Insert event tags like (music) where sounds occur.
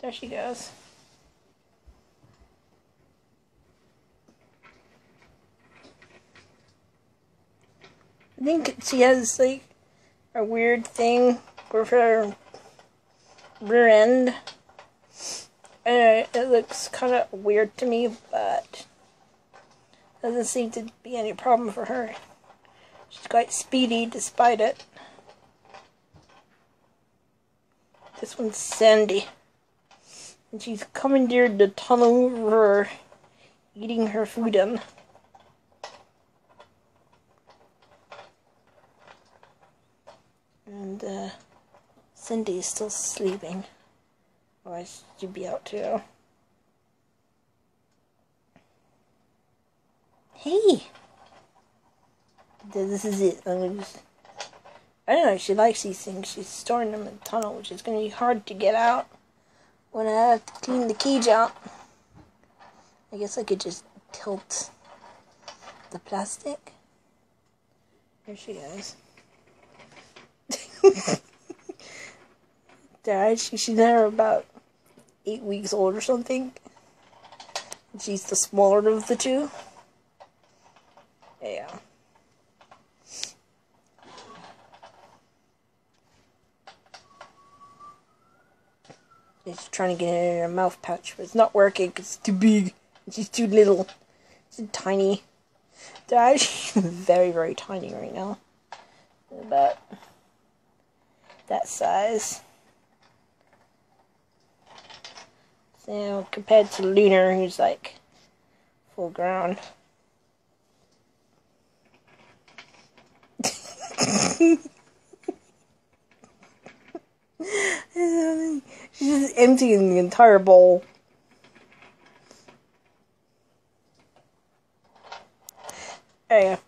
There she goes. I think she has like a weird thing with her rear end. And it looks kind of weird to me, but doesn't seem to be any problem for her. She's quite speedy despite it. This one's Sandy. And she's commandeered the tunnel for eating her food in. And uh, Cindy is still sleeping. I should be out too. Hey! This is it. Just, I don't know, she likes these things. She's storing them in the tunnel, which is going to be hard to get out when I have to clean the cage out. I guess I could just tilt the plastic. Here she goes. (laughs) Dad, she, she's now about eight weeks old or something. She's the smaller of the two. Yeah. She's trying to get it in her mouth pouch, but it's not working because it's too big. She's too little. She's tiny. (laughs) Very, very tiny right now. About that size. So compared to Lunar, who's like full grown. (laughs) She's just emptying the entire bowl. Go.